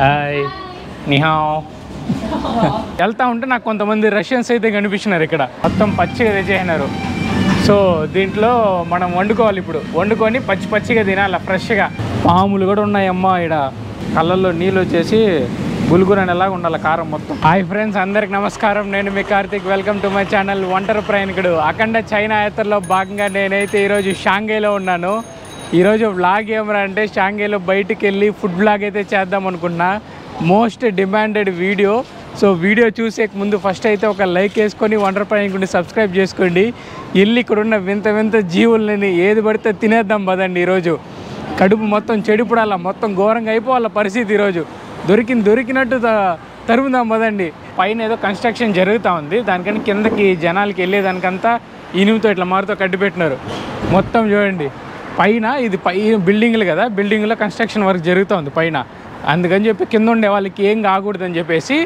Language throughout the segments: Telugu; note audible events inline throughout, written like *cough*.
హాయ్ నిహావ్ *laughs* వెళ్తా ఉంటే నాకు కొంతమంది రష్యన్స్ అయితే కనిపించినారు ఇక్కడ. మొత్తం పచ్చిగా తెచ్చేసినారు. సో దీంట్లో మనం వండుకోవాలి ఇప్పుడు. వండుకొని పచ్చి పచ్చిగా తినాలి ఫ్రెష్గా? పాములు కూడా ఉన్నాయమ్మా ఇక్కడ కళ్ళల్లో నీళ్ళు వచ్చేసి గులుగురని ఎలాగ ఉండాలి కారం మొత్తం. హాయ్ ఫ్రెండ్స్ అందరికి నమస్కారం. నేను మీ Karthik. Welcome to my channel ఒంటరి ప్రయాణికుడు అఖండ చైనా యాత్రలో భాగంగా నేనైతే ఈరోజు షాంఘైలో ఉన్నాను. ఈరోజు వ్లాగ్ ఏమరా అంటే షాంఘైలో బయటికి వెళ్ళి ఫుడ్ బ్లాగ్ అయితే చేద్దాం అనుకున్నా. Most demanded video so video చూసే ముందు ఫస్ట్ అయితే ఒక లైక్ వేసుకొని వండర్ ప్రయాణికుడిని సబ్స్క్రైబ్ చేసుకోండి. వెళ్ళి ఇక్కడ ఉన్న వింత వింత జీవులని ఏది పడితే తినేద్దాం పదండి ఈరోజు. కడుపు మొత్తం చెడిపడాల మొత్తం ఘోరంగా అయిపోవాల పరిస్థితి ఈరోజు. దొరికింది దొరికినట్టు తరుముదాం పదండి. పైన ఏదో కన్స్ట్రక్షన్ జరుగుతూ ఉంది. దానికని కిందకి జనాలకి వెళ్ళేదానికంతా ఇనుముతో ఇట్లా మారుతో కట్టిపెట్టినారు. మొత్తం చూడండి. పైన ఇది పై బిల్డింగ్లు కదా బిల్డింగ్లో కన్స్ట్రక్షన్ వర్క్ జరుగుతుంది పైన. అందుకని చెప్పి కింద ఉండే వాళ్ళకి ఏం కాకూడదని చెప్పేసి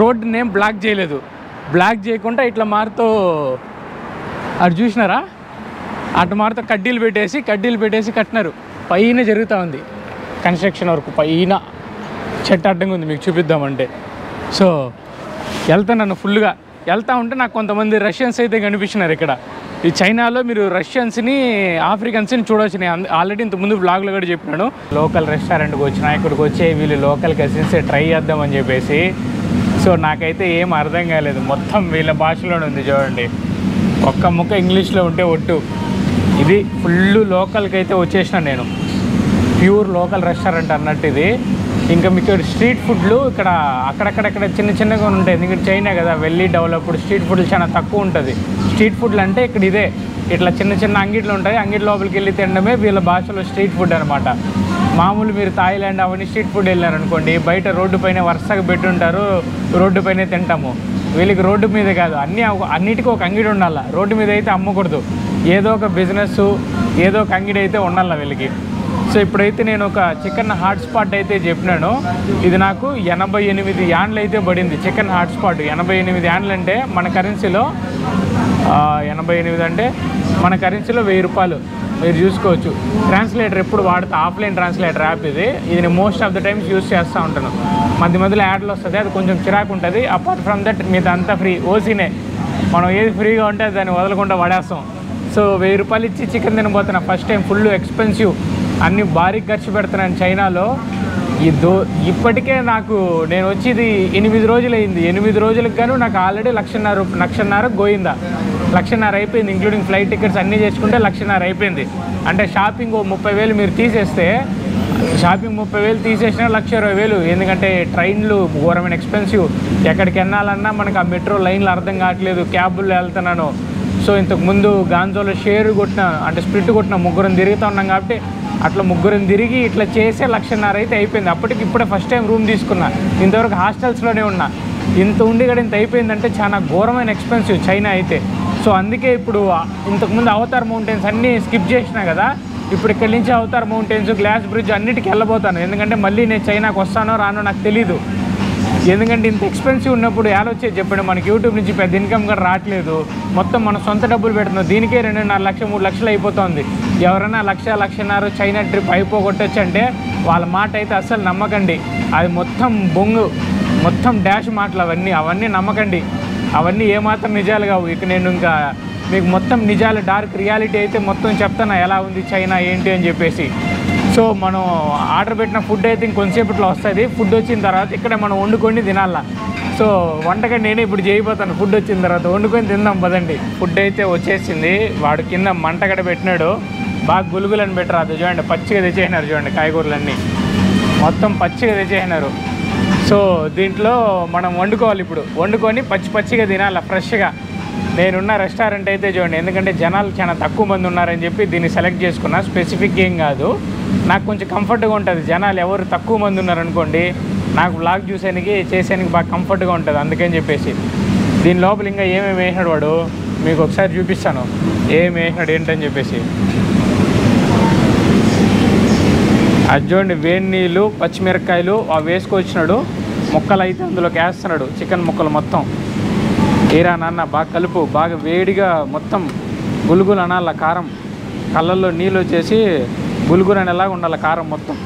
రోడ్డు నేమ్ బ్లాక్ చేయలేదు. బ్లాక్ చేయకుండా ఇట్లా మారుతో అటు చూసినారా? అటు మారుతో కడ్డీలు పెట్టేసి కడ్డీలు పెట్టేసి కట్టినారు. పైన జరుగుతూ ఉంది కన్స్ట్రక్షన్ వర్క్ పైన. చెట్టు అడ్డంగా ఉంది మీకు చూపిద్దామంటే. సో వెళ్తా నన్ను ఫుల్గా వెళ్తా ఉంటే నాకు కొంతమంది రష్యన్స్ అయితే కనిపించినారు ఇక్కడ. ఈ చైనాలో మీరు రష్యన్స్ని ఆఫ్రికన్స్ని చూడవచ్చు నేను ఆల్రెడీ ఇంత ముందు బ్లాగ్లో కూడా చెప్పినాను. లోకల్ రెస్టారెంట్కి వచ్చిన ఇక్కడికి వచ్చి వీళ్ళు లోకల్ కజిన్స్ ట్రై చేద్దామని చెప్పేసి. సో నాకైతే ఏం అర్థం కాలేదు. మొత్తం వీళ్ళ భాషలోనే ఉంది చూడండి. ఒక్క ముక్క ఇంగ్లీష్లో ఉంటే ఒట్టు. ఇది ఫుల్ లోకల్కి అయితే వచ్చేసిన నేను. ప్యూర్ లోకల్ రెస్టారెంట్ అన్నట్టు ఇది. ఇంకా మీకు స్ట్రీట్ ఫుడ్లు ఇక్కడ అక్కడక్కడక్కడ చిన్న చిన్నగా ఉంటాయి. ఎందుకంటే చైనా కదా వెళ్ళి డెవలప్డ్ స్ట్రీట్ ఫుడ్లు చాలా తక్కువ ఉంటుంది. స్ట్రీట్ ఫుడ్లు అంటే ఇక్కడ ఇదే. ఇట్లా చిన్న చిన్న అంగిట్లు ఉంటాయి. అంగిటి లోపలికి వెళ్ళి తినడమే వీళ్ళ భాషలో స్ట్రీట్ ఫుడ్ అనమాట మామూలు మీరు థాయిలాండ్ అవన్నీ స్ట్రీట్ ఫుడ్ వెళ్ళారనుకోండి బయట రోడ్డు పైన వరుసగా పెట్టుంటారు రోడ్డు పైనే తింటాము. వీళ్ళకి రోడ్డు మీద కాదు అన్నీ అన్నిటికీ ఒక అంగిడి ఉండాలి. రోడ్డు మీద అయితే అమ్మకూడదు. ఏదో ఒక బిజినెస్ ఏదో ఒక అంగిడి అయితే ఉండాలి వీళ్ళకి. సో ఇప్పుడైతే నేను ఒక చికెన్ హాట్స్పాట్ అయితే చెప్పినాను. ఇది నాకు ఎనభై ఎనిమిది యాండ్లు అయితే పడింది చికెన్ హాట్స్పాట్. ఎనభై ఎనిమిది యాండ్లు అంటే మన కరెన్సీలో ఎనభై ఎనిమిది అంటే మన కరెన్సీలో వెయ్యి రూపాయలు. మీరు చూసుకోవచ్చు. ట్రాన్స్లేటర్ ఎప్పుడు వాడుతా? ఆఫ్లైన్ ట్రాన్స్లేటర్ యాప్ ఇది. ఇది నేను most of the times use చేస్తూ ఉంటాను. మధ్య మధ్యలో యాడ్లు వస్తుంది అది కొంచెం చిరాకు ఉంటుంది. అపార్ట్ ఫ్రమ్ దట్ మీది అంతా ఫ్రీ ఓసీనే. మనం ఏది ఫ్రీగా ఉంటే దాన్ని వదలకుండా వాడేస్తాం. సో వెయ్యి రూపాయలు ఇచ్చి chicken తినబోతున్నా. First time full expensive. అన్ని భారీ ఖర్చు పెడుతున్నాను చైనాలో. ఈ దో ఇప్పటికే నాకు నేను వచ్చేది ఎనిమిది రోజులు అయింది ఎనిమిది రోజులకు గాను నాకు ఆల్రెడీ లక్షన్నర లక్షన్నర గోయిందా. లక్షన్నర అయిపోయింది ఇంక్లూడింగ్ ఫ్లైట్ టికెట్స్ అన్నీ చేసుకుంటే లక్షన్నర అయిపోయింది. అంటే షాపింగ్ ఓ ముప్పై వేలు మీరు తీసేస్తే షాపింగ్ ముప్పై వేలు తీసేసిన లక్ష ఇరవై వేలు. ఎందుకంటే ట్రైన్లు ఘోరమైన ఎక్స్పెన్సివ్. ఎక్కడికి వెళ్ళాలన్నా మనకు ఆ మెట్రో లైన్లు అర్థం కావట్లేదు క్యాబుల్లో వెళ్తున్నాను. సో ఇంతకు ముందు గాంజోలో షేర్ కొట్టిన అంటే స్ప్లిట్ కొట్టిన ముగ్గురం తిరుగుతూ ఉన్నాం కాబట్టి అట్లా ముగ్గురం తిరిగి ఇట్లా చేసే లక్షన్నర అయితే అయిపోయింది. అప్పటికి ఇప్పుడే ఫస్ట్ టైం రూమ్ తీసుకున్నా. ఇంతవరకు హాస్టల్స్లోనే ఉన్నా. ఇంత ఉండి కూడా ఇంత అయిపోయిందంటే చాలా ఘోరమైన ఎక్స్పెన్సివ్ చైనా అయితే. సో అందుకే ఇప్పుడు ఇంతకుముందు అవతార్ మౌంటైన్స్ అన్నీ స్కిప్ చేసినా కదా ఇప్పుడు ఇక్కడి నుంచి అవతార్ మౌంటైన్స్ గ్లాస్ బ్రిడ్జ్ అన్నిటికి వెళ్ళబోతాను. ఎందుకంటే మళ్ళీ నేను చైనాకు వస్తానో రానో నాకు తెలీదు. ఎందుకంటే ఇంత ఎక్స్పెన్సివ్ ఉన్నప్పుడు వచ్చేది చెప్పండి మనకి యూట్యూబ్ నుంచి పెద్ద ఇన్కమ్ కూడా రావట్లేదు. మొత్తం మన సొంత డబ్బులు పెడుతున్నాం. దీనికే రెండున్నర లక్ష మూడు లక్షలు అయిపోతుంది. ఎవరైనా లక్ష లక్షన్నర చైనా ట్రిప్ అయిపోగొట్టచ్చు అంటే వాళ్ళ మాట అయితే అస్సలు నమ్మకండి. అది మొత్తం బొంగు. మొత్తం డాష్ మాటలు అవన్నీ. అవన్నీ నమ్మకండి. అవన్నీ ఏమాత్రం నిజాలు కావు. ఇక నేను ఇంకా మీకు మొత్తం నిజాలు డార్క్ రియాలిటీ అయితే మొత్తం చెప్తాను ఎలా ఉంది చైనా ఏంటి అని చెప్పేసి. సో మనం ఆర్డర్ పెట్టిన ఫుడ్ అయితే ఇంకొంతసేపట్లో వస్తుంది. ఫుడ్ వచ్చిన తర్వాత ఇక్కడ మనం వండుకొని తినాలా. సో వంటకం నేనే ఇప్పుడు చేయబోతాను. ఫుడ్ వచ్చిన తర్వాత వండుకొని తిందాం పదండి. ఫుడ్ అయితే వచ్చేసింది. వాడు కింద మంటగడ పెట్టినాడు. బాగా గులుగులని పెట్టరాదు అది చూడండి. పచ్చిగా తెచ్చేసినారు చూడండి కాయగూరలన్నీ. మొత్తం పచ్చిగా తెచ్చేసినారు. సో దీంట్లో మనం వండుకోవాలి ఇప్పుడు. వండుకొని పచ్చి పచ్చిగా తినాలి ఫ్రెష్గా. నేనున్న రెస్టారెంట్ అయితే చూడండి. ఎందుకంటే జనాలు చాలా తక్కువ మంది ఉన్నారని చెప్పి దీన్ని సెలెక్ట్ చేసుకున్నా. స్పెసిఫిక్ ఏం కాదు. నాకు కొంచెం కంఫర్ట్గా ఉంటుంది. జనాలు ఎవరు తక్కువ మంది ఉన్నారనుకోండి నాకు బ్లాగ్ చూసేనికి చేసేనికి బాగా కంఫర్ట్గా ఉంటుంది. అందుకని చెప్పేసి. దీని లోపల ఇంకా ఏమేమి వేసినాడు వాడు? మీకు ఒకసారి చూపిస్తాను. ఏమి వేసినాడు ఏంటని చెప్పేసి. అజ్జోండి వేడి నీళ్ళు పచ్చిమిరపకాయలు అవి వేసుకొచ్చినాడు. ముక్కలు అయితే అందులోకి వేస్తున్నాడు చికెన్ ముక్కలు మొత్తం. ఏరా నాన్న బాగా కలుపు బాగా వేడిగా మొత్తం గులుగులు అనాల కారం. కళ్ళల్లో నీళ్ళు వచ్చేసి గులుగురు అనేలాగా ఉండాలి కారం మొత్తం.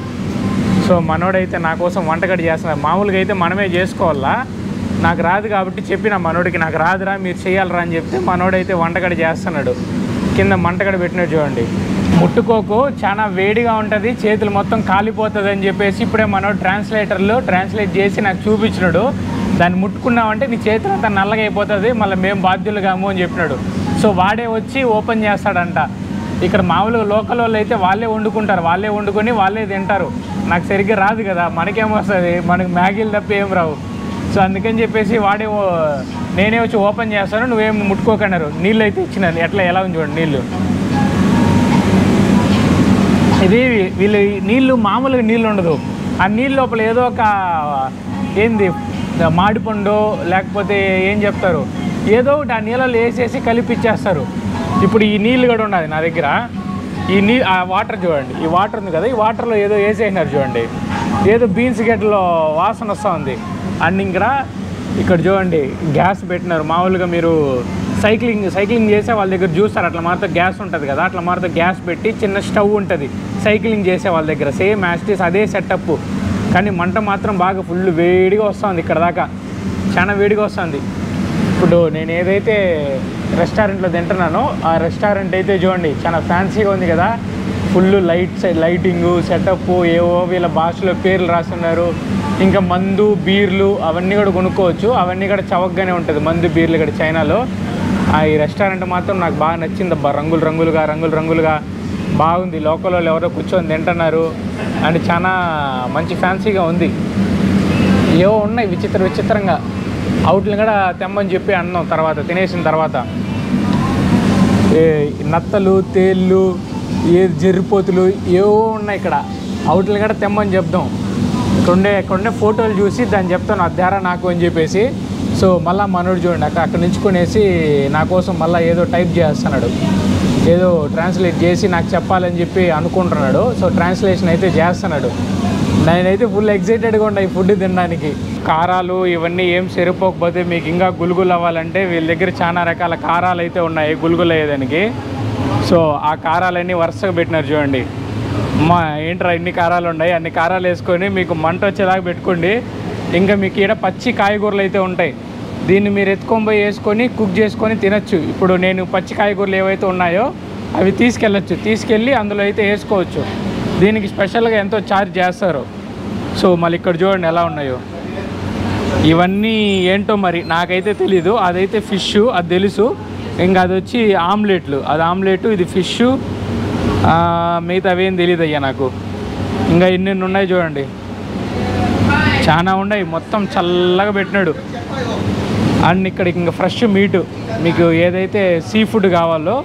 సో మనోడైతే నా కోసం వంటగడి చేస్తున్నారు మామూలుగా అయితే మనమే చేసుకోవాలా? నాకు రాదు కాబట్టి చెప్పిన మనోడికి నాకు రాదురా మీరు చేయాలరా అని చెప్తే మనోడైతే వంటగడి చేస్తున్నాడు. కింద మంటగడ పెట్టినట్టు చూడండి. ముట్టుకోకు చాలా వేడిగా ఉంటుంది చేతులు మొత్తం కాలిపోతుంది అని చెప్పేసి ఇప్పుడే మనోడు ట్రాన్స్లేటర్లో ట్రాన్స్లేట్ చేసి నాకు చూపించినాడు. దాన్ని ముట్టుకున్నామంటే నీ చేతులు అంతా నల్లగా అయిపోతుంది మళ్ళీ మేము బాధ్యులు కాము అని చెప్పినాడు. సో వాడే వచ్చి ఓపెన్ చేస్తాడంట. ఇక్కడ మామూలుగా లోకల్ వాళ్ళు అయితే వాళ్ళే వండుకుంటారు వాళ్ళే వండుకొని వాళ్ళే తింటారు. నాకు సరిగ్గా రాదు కదా మనకేమొస్తుంది మనకి మ్యాగీలు తప్ప ఏం రావు. సో అందుకని చెప్పేసి వాడే నేనే వచ్చి ఓపెన్ చేస్తాను నువ్వేం ముట్టుకోకన్నారు నీళ్ళు అయితే ఇచ్చినాను ఎట్లా ఎలా ఉంది చూడండి నీళ్ళు. ఇది వీళ్ళు నీళ్ళు మామూలుగా నీళ్ళు ఉండదు. ఆ నీళ్ళ లోపల ఏదో ఒక ఏంది మాడిపండు లేకపోతే ఏం చెప్తారు? ఏదో ఒకటి ఆ నీళ్ళలో వేసేసి కలిపిచ్చేస్తారు. ఇప్పుడు ఈ నీళ్ళు కూడా ఉన్నది నా దగ్గర. ఈ నీ ఆ వాటర్ చూడండి. ఈ వాటర్ ఉంది కదా ఈ వాటర్లో ఏదో వేసేసినారు చూడండి. ఏదో బీన్స్ గడ్డలో వాసన వస్తూ ఉంది. అండ్ ఇంకా ఇక్కడ చూడండి గ్యాస్ పెట్టినారు. మామూలుగా మీరు సైక్లింగ్ సైక్లింగ్ చేసే వాళ్ళ దగ్గర చూస్తారు. అట్లా మాత్రం గ్యాస్ ఉంటుంది కదా అట్లా మాత్రం గ్యాస్ పెట్టి చిన్న స్టవ్ ఉంటుంది. సైక్లింగ్ చేసే వాళ్ళ దగ్గర సేమ్ యాస్టీస్ అదే సెటప్ కానీ మంట మాత్రం బాగా ఫుల్ వేడిగా వస్తుంది ఇక్కడ దాకా. చాలా వేడిగా వస్తుంది ఇప్పుడు నేను ఏదైతే రెస్టారెంట్లో తింటున్నానో ఆ రెస్టారెంట్ అయితే చూడండి చాలా ఫ్యాన్సీగా ఉంది కదా. ఫుల్ లైట్స్ లైటింగు సెటప్ ఏవో వీళ్ళ భాషలో పేర్లు రాస్తున్నారు. ఇంకా మందు బీర్లు అవన్నీ కూడా కొనుక్కోవచ్చు. అవన్నీ కూడా చవకగానే ఉంటుంది. మందు బీర్లు ఇక్కడ చైనాలో. ఆ ఈ రెస్టారెంట్ మాత్రం నాకు బాగా నచ్చింది. అబ్బా రంగులు రంగులుగా రంగులు రంగులుగా బాగుంది. లోకల్ వాళ్ళు ఎవరో కూర్చొని తింటున్నారు. అండ్ చాలా మంచి ఫ్యాన్సీగా ఉంది. ఏవో ఉన్నాయి విచిత్ర విచిత్రంగా. అవుట్లను కూడా తెమ్మని చెప్పి అన్నాం తర్వాత తినేసిన తర్వాత. ఏ నత్తలు తేళ్ళు ఏ జరిపోతులు ఏవో ఉన్నాయి ఇక్కడ. అవుట్లను కూడా తెమ్మని చెప్దాం. ఇక్కడ ఉండే ఇక్కడ ఉండే ఫోటోలు చూసి దాన్ని చెప్తాను అద్దారా నాకు అని చెప్పేసి. సో మళ్ళీ మనోడు చూడండి అక్కడ అక్కడ నుంచుకునేసి నా కోసం మళ్ళీ ఏదో టైప్ చేస్తున్నాడు. ఏదో ట్రాన్స్లేట్ చేసి నాకు చెప్పాలని చెప్పి అనుకుంటున్నాడు. సో ట్రాన్స్లేషన్ అయితే చేస్తున్నాడు. నేనైతే ఫుల్ ఎగ్జైటెడ్గా ఉన్నా ఈ ఫుడ్ తినడానికి. కారాలు ఇవన్నీ ఏం సరిపోకపోతే మీకు ఇంకా గులుగులు అవ్వాలంటే వీళ్ళ దగ్గర చాలా రకాల కారాలు అయితే ఉన్నాయి గులుగులు అయ్యేదానికి. సో ఆ కారాలన్నీ వరుసగా పెట్టినారు చూడండి. మా ఏంట్రా ఇన్ని కారాలు ఉన్నాయి? అన్ని కారాలు వేసుకొని మీకు మంట వచ్చేలాగా పెట్టుకోండి. ఇంకా మీకు ఈడ పచ్చి కాయగూరలు అయితే ఉంటాయి. దీన్ని మీరు ఎత్తుకొని పోయి వేసుకొని కుక్ చేసుకొని తినచ్చు. ఇప్పుడు నేను పచ్చి కాయగూరలు ఏవైతే ఉన్నాయో అవి తీసుకెళ్ళచ్చు. తీసుకెళ్ళి అందులో అయితే వేసుకోవచ్చు. దీనికి స్పెషల్గా ఎంతో ఛార్జ్ చేస్తారు. సో మళ్ళీ ఇక్కడ చూడండి ఎలా ఉన్నాయో. ఇవన్నీ ఏంటో మరి నాకైతే తెలీదు. అదైతే ఫిష్ అది తెలుసు. ఇంకా అది వచ్చి ఆమ్లెట్లు. అది ఆమ్లెట్ ఇది ఫిష్ మిగతా అవేం తెలియదు అయ్యా నాకు. ఇంకా ఎన్నెన్ని ఉన్నాయి చూడండి. చాలా ఉన్నాయి. మొత్తం చల్లగా పెట్టినాడు. అండ్ ఇక్కడ ఇంకా ఫ్రెష్ మీటు. మీకు ఏదైతే సీ ఫుడ్ కావాలో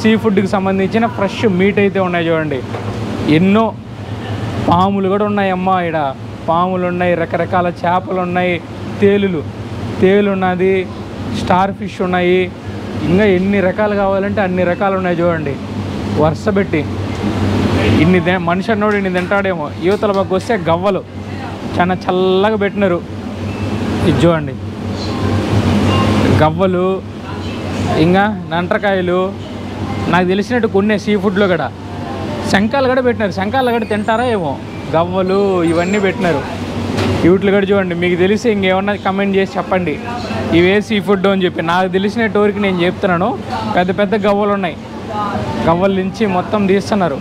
సీ ఫుడ్కి సంబంధించిన ఫ్రెష్ మీట్ అయితే ఉన్నాయి చూడండి. ఎన్నో పాములు కూడా ఉన్నాయి ఇక్కడ పాములు ఉన్నాయి రకరకాల చేపలు ఉన్నాయి తేలులు. తేలు ఉన్నది స్టార్ ఫిష్ ఉన్నాయి. ఇంకా ఎన్ని రకాలు కావాలంటే అన్ని రకాలు ఉన్నాయి చూడండి. వరుస పెట్టి. ఇన్ని మనిషి అన్నోడు ఇన్ని తింటాడేమో. యువతల పక్క వస్తే గవ్వలు. చాలా చల్లగా పెట్టినారు. ఇది చూడండి. గవ్వలు ఇంకా నంట్రకాయలు నాకు తెలిసినట్టు కొన్ని సీ ఫుడ్లో కూడా. శంఖాలు కూడా పెట్టినారు. శంఖాలు కూడా తింటారా ఏమో. గవ్వలు ఇవన్నీ పెట్టినారు. వీటిలో కూడా చూడండి. మీకు తెలిసి ఇంకేమన్నా కమెంట్ చేసి చెప్పండి. ఇవే సీ ఫుడ్ అని చెప్పి. నాకు తెలిసిన వరకు నేను చెప్తున్నాను. పెద్ద పెద్ద గవ్వలు ఉన్నాయి. గవ్వల నుంచి మొత్తం తీస్తున్నారు.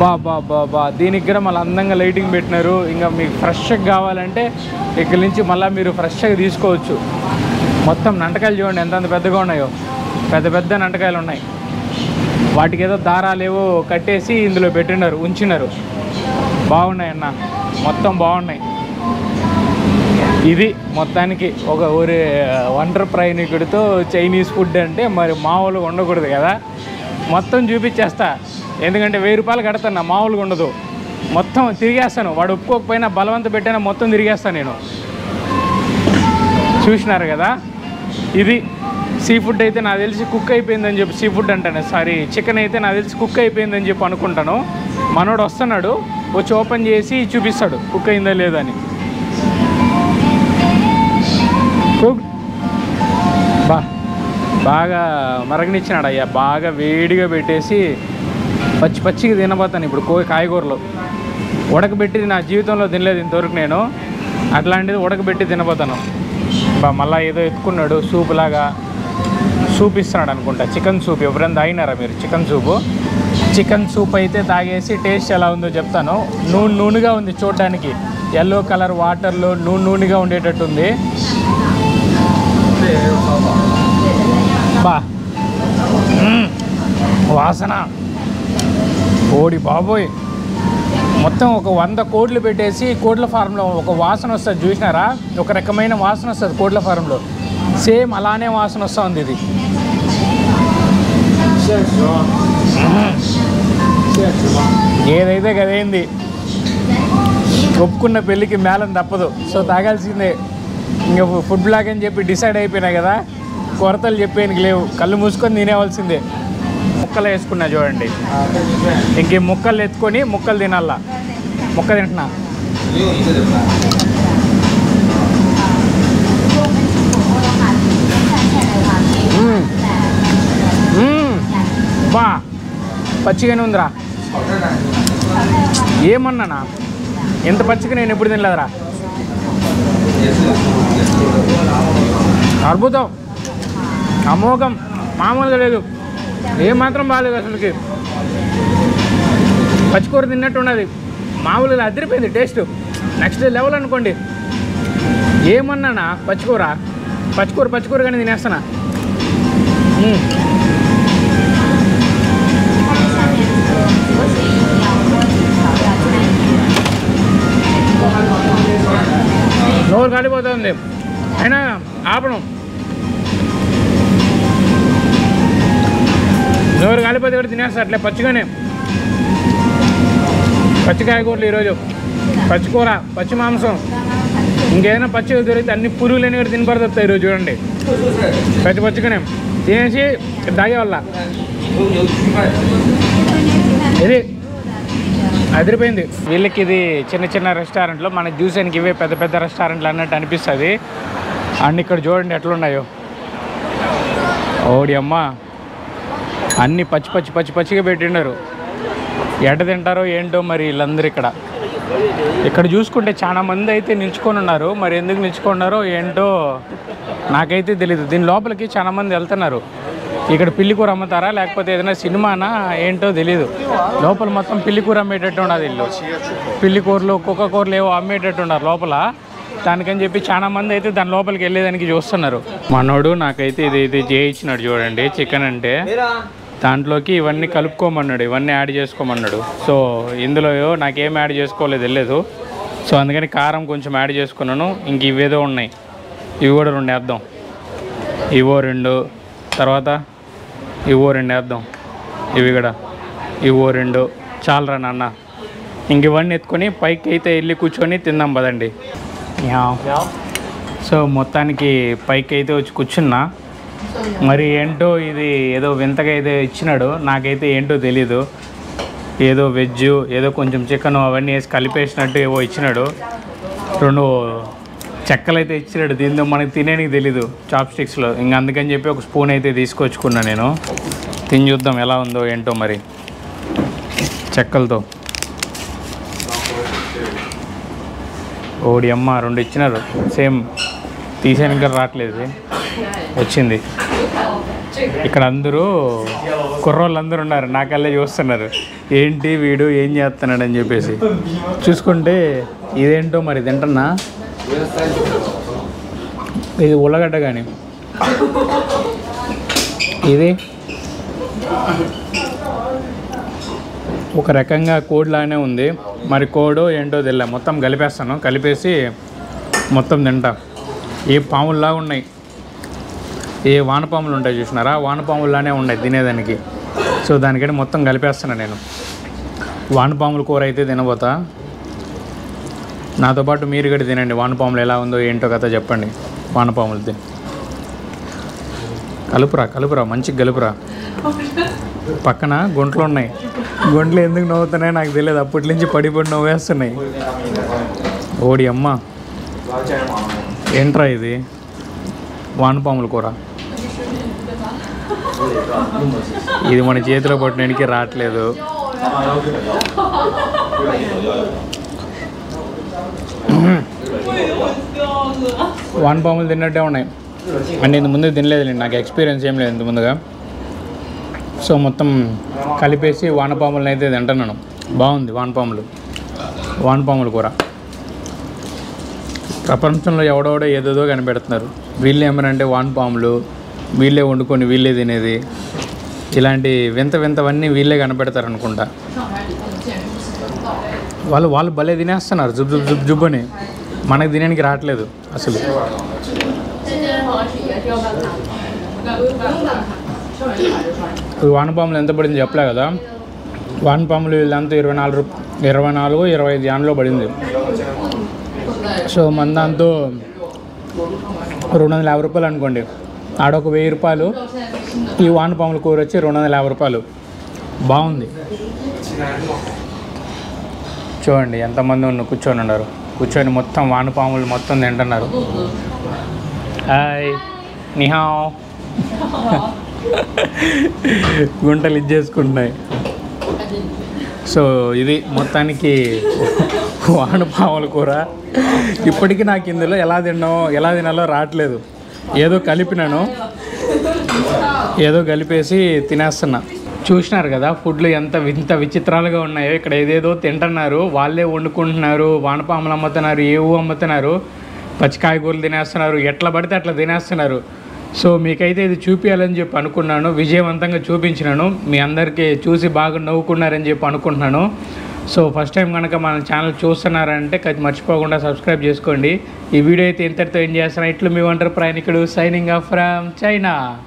బా బా బా బా. దీనికి కూడా మళ్ళీ అందంగా లైటింగ్ పెట్టినారు. ఇంకా మీకు ఫ్రెష్గా కావాలంటే ఇక్కడి నుంచి మళ్ళీ మీరు ఫ్రెష్గా తీసుకోవచ్చు. మొత్తం నంటకాయలు చూడండి. ఎంత పెద్దగా ఉన్నాయో. పెద్ద పెద్ద నంటకాయలు ఉన్నాయి. వాటికి ఏదో దారాలు ఏవో కట్టేసి ఇందులో పెట్టినారు ఉంచినారు. బాగున్నాయి అన్న మొత్తం బాగున్నాయి. ఇది మొత్తానికి ఒక ఊరి వండర్ ప్రయాణికుడితో చైనీస్ ఫుడ్ అంటే మరి మామూలుగా ఉండకూడదు కదా. మొత్తం చూపించేస్తా. ఎందుకంటే వెయ్యి రూపాయలు కడతాను మామూలుగా ఉండదు. మొత్తం తిరిగేస్తాను. వాడు ఒప్పుకోకపోయినా బలవంత పెట్టినా మొత్తం తిరిగేస్తాను నేను. చూసినారు కదా? ఇది సీ ఫుడ్ అయితే నాకు తెలిసి కుక్ అయిపోయిందని చెప్పి సీ ఫుడ్ అంటాను. సారీ చికెన్ అయితే నాకు తెలిసి కుక్ అయిపోయిందని చెప్పి అనుకుంటాను. మనోడు వస్తున్నాడు వచ్చి ఓపెన్ చేసి చూపిస్తాడు కుక్ అయిందా లేదా అని. కుక్. బా బాగా మరగనిచ్చినాడు అయ్యా బాగా వేడిగా పెట్టేసి పచ్చి పచ్చిగా తినబోతాను ఇప్పుడు కో కాయగూరలు. ఉడకబెట్టి నా జీవితంలో తినలేదు ఇంతవరకు నేను. అట్లాంటిది ఉడకబెట్టి తినబోతాను. బా మళ్ళీ ఏదో ఎత్తుకున్నాడు సూప్ లాగా సూప్ ఇస్తున్నాడు అనుకుంటా. చికెన్ సూప్ ఎవరైనా తాగినారా మీరు? Chicken soup? చికెన్ సూప్ అయితే తాగేసి టేస్ట్ ఎలా ఉందో చెప్తాను. నూనె నూనెగా ఉంది చూడడానికి. ఎల్లో కలర్ వాటర్లో నూనె నూనెగా ఉండేటట్టు ఉంది బా వాసన. ఓడి బాబోయ్. మొత్తం ఒక వంద కోడ్లు పెట్టేసి కోడ్ల ఫారంలో ఒక వాసన వస్తుంది. చూసినారా? ఒక రకమైన వాసన వస్తుంది కోడ్ల ఫారంలో. సేమ్ అలానే వాసన వస్తుంది ఇది. ఏదైతే గదేంది ఒప్పుకున్న పెళ్ళికి మేళం తప్పదు. సో తాగాల్సిందే. ఇంకా ఫుడ్ బ్లాక్ అని చెప్పి డిసైడ్ అయిపోయినా కదా కొరతలు చెప్పేందుకు లేవు. కళ్ళు మూసుకొని తినేవలసిందే. ముక్కలు వేసుకున్నా చూడండి. ఇంక ముక్కలు ఎత్తుకొని ముక్కలు తినాలా? ముక్క తింటున్నా. పచ్చిగానే ఉందిరా. ఏమన్నానా? ఎంత పచ్చిగా నేను ఎప్పుడు తినలేదురా? అద్భుతం. అమోఘం. మామూలుగా లేదు. ఏమాత్రం బాగాలేదు అసలుకి. పచ్చికూర తిన్నట్టు ఉన్నది. మామూలుగా అదిరిపోయింది టేస్ట్ నెక్స్ట్ లెవెల్ అనుకోండి. ఏమన్నానా? పచ్చికూర పచ్చికూర పచ్చికూరగానే తినేస్తానా? నోరు కాలిపోతుంది. అయినా ఆపడం నోరు కాలిపోతే కూడా తినేస్తారు అట్లే పచ్చిగానే. పచ్చికాయ కూరలు ఈరోజు. పచ్చికూర పచ్చి మాంసం. ఇంకేదైనా పచ్చిగా దొరికితే అన్ని పురుగులని కూడా తినపడతాయి ఈరోజు చూడండి. పచ్చి పచ్చిగానే. తినేసి దాగే వల్ల ఇది అదిరిపోయింది. వీళ్ళకి ఇది చిన్న చిన్న రెస్టారెంట్లో మన చూసానికి ఇవే పెద్ద పెద్ద రెస్టారెంట్లు అన్నట్టు అనిపిస్తుంది. అండ్ ఇక్కడ చూడండి ఎట్లున్నాయో. ఓడి అమ్మ. అన్నీ పచ్చి పచ్చి పచ్చి పచ్చిగా పెట్టిండారు. ఎట తింటారో ఏంటో మరి వీళ్ళందరూ ఇక్కడ. ఇక్కడ చూసుకుంటే చాలా మంది అయితే నిల్చుకొని ఉన్నారు. మరి ఎందుకు నిల్చుకున్నారో ఏంటో నాకైతే తెలియదు దీని లోపలికి చాలా మంది వెళ్తున్నారు. ఇక్కడ పిల్లి కూర అమ్ముతారా? లేకపోతే ఏదైనా సినిమానా? ఏంటో తెలియదు లోపల మొత్తం పిల్లి కూర అమ్మేటట్టు ఉండదు ఇల్లు పిల్లి కూరలు కుక్క కూరలు ఏవో అమ్మేటట్టు ఉన్నారు లోపల. దానికని చెప్పి చాలా మంది అయితే దాని లోపలికి వెళ్ళేదానికి చూస్తున్నారు. మనోడు నాకైతే ఇది ఇది చేయించినాడు చూడండి చికెన్ అంటే. దాంట్లోకి ఇవన్నీ కలుపుకోమన్నాడు ఇవన్నీ యాడ్ చేసుకోమన్నాడు. సో ఇందులో నాకేం యాడ్ చేసుకోలేదు వెళ్ళలేదు సో అందుకని కారం కొంచెం యాడ్ చేసుకున్నాను. ఇంక ఇవేదో ఉన్నాయి. ఇవి కూడా రెండు వేద్దాం. ఇవో రెండు. తర్వాత ఇవో రెండు వేద్దాం. ఇవి కూడా. ఇవో రెండు చాలరా నాన్న. ఇంక ఇవన్నీ ఎత్తుకొని పైకి అయితే వెళ్ళి కూర్చొని తిందాం పదండి. సో మొత్తానికి పైకి అయితే వచ్చి కూర్చున్నా. మరి ఏంటో ఇది ఏదో వింతగా ఏదో ఇచ్చినాడు. నాకైతే ఏంటో తెలీదు. ఏదో వెజ్ ఏదో కొంచెం చికెన్ అవన్నీ వేసి కలిపేసినట్టు ఏవో ఇచ్చినాడు. రెండు చెక్కలు అయితే ఇచ్చినాడు. దీంతో మనకి తినేనికి తెలీదు చాప్ స్టిక్స్లో ఇంక అందుకని చెప్పి ఒక స్పూన్ అయితే తీసుకొచ్చుకున్నా నేను. తిని చూద్దాం ఎలా ఉందో ఏంటో మరి చెక్కలతో. ఓడి అమ్మ రెండు ఇచ్చినారు. సేమ్ తీసేయడానికి రావట్లేదు. వచ్చింది. ఇక్కడ అందరూ కుర్రోళ్ళు అందరూ ఉన్నారు నాకల్లే చూస్తున్నారు. ఏంటి వీడు? ఏం చేస్తున్నాడు అని చెప్పేసి. చూసుకుంటే ఇదేంటో మరి తింటున్నా? ఇది ఉల్లగడ్డ కానీ. ఇది ఒక రకంగా కోడిలానే ఉంది. మరి కోడో ఏంటో తెలియ మొత్తం కలిపేస్తాను. కలిపేసి మొత్తం తింటా. ఏ పాముల్లా ఉన్నాయి. ఏ వానపాములు ఉంటాయి చూసినారా? వానపాముల్లానే ఉన్నాయి తినేదానికి. సో దానికంటే మొత్తం కలిపేస్తాను నేను. వానపాముల కూర అయితే తినబోతా. నాతో పాటు మీరు కూడా తినండి. వానపాములు ఎలా ఉందో ఏంటో కథ చెప్పండి. వానపాములు తిని. కలుపురా కలుపురా మంచిగా కలుపురా. పక్కన గుంటలు ఉన్నాయి. గుంటలు ఎందుకు నవ్వుతున్నాయో నాకు తెలియదు. అప్పటి నుంచి పడి పడి నవ్వేస్తున్నాయి. ఓడి అమ్మ. ఏంట్రా ఇది? వానపాముల కూర. ఇది మన చేతిలో పట్టడానికి రావట్లేదు. వానపాములు తిన్నట్టే ఉన్నాయి. అంటే ఇంత ముందు తినలేదు నాకు ఎక్స్పీరియన్స్ ఏం లేదు ఇంత ముందుగా. సో మొత్తం కలిపేసి వానపాములను అయితే తింటున్నాను బాగుంది వానపాములు వానపాముల కూర. ప్రపంచంలో ఎవడెవడో ఏదేదో కనిపెడుతున్నారు. వీళ్ళు ఏమనంటే వానపాములు వీళ్ళే వండుకొని వీళ్ళే తినేది. ఇలాంటి వింత వింతవన్నీ వీళ్ళే కనిపెడతారు అనుకుంటా వాళ్ళు వాళ్ళు భలే తినేస్తున్నారు. జుబ్ జుబ్ జుబ్ జుబ్ అని. మనకు తినడానికి రావట్లేదు అసలు. వానపాములు ఎంత పడింది చెప్పలే కదా. వానపాములు వీళ్ళంతా ఇరవై నాలుగు ఇరవై నాలుగు ఇరవై ఐదు యాన్లో పడింది. సో మన దాంతో రెండు వందల యాభై రూపాయలు అనుకోండి. ఆడొక వెయ్యి రూపాయలు ఈ వానపాముల కూర వచ్చి రెండు వందల యాభై రూపాయలు. బాగుంది. చూడండి ఎంతమంది ఉన్న కూర్చొని ఉన్నారు. కూర్చొని మొత్తం వానపాములు మొత్తం తింటున్నారు. హాయ్. నిహా గుంటలు ఇచ్చేసుకుంటున్నాయి. సో ఇది మొత్తానికి వానపాముల కూర. ఇప్పటికీ నాకు ఇందులో ఎలా తిన్నాో ఎలా తినాలో రావట్లేదు. ఏదో కలిపినాను. ఏదో కలిపేసి తినేస్తున్నా. చూసినారు కదా ఫుడ్లు ఎంత వింత విచిత్రాలుగా ఉన్నాయో ఇక్కడ ఏదేదో తింటున్నారు వాళ్ళే వండుకుంటున్నారు వానపాములు అమ్ముతున్నారు ఏవో అమ్ముతున్నారు పచ్చికాయగూరలు తినేస్తున్నారు ఎట్లా పడితే అట్లా తినేస్తున్నారు. సో మీకైతే ఇది చూపించాలని చెప్పి అనుకున్నాను విజయవంతంగా చూపించినాను మీ అందరికీ చూసి బాగా నవ్వుకున్నారని చెప్పి అనుకుంటున్నాను. సో ఫస్ట్ టైం కనుక మన ఛానల్ చూస్తున్నారంటే ఖచ్చి- మర్చిపోకుండా సబ్స్క్రైబ్ చేసుకోండి. ఈ వీడియో అయితే ఇంతటితో ఏం చేస్తున్నా ఇట్లు మీ ఒంటరి ప్రయాణికుడు సైనింగ్ ఆఫ్ ఫ్రమ్ చైనా.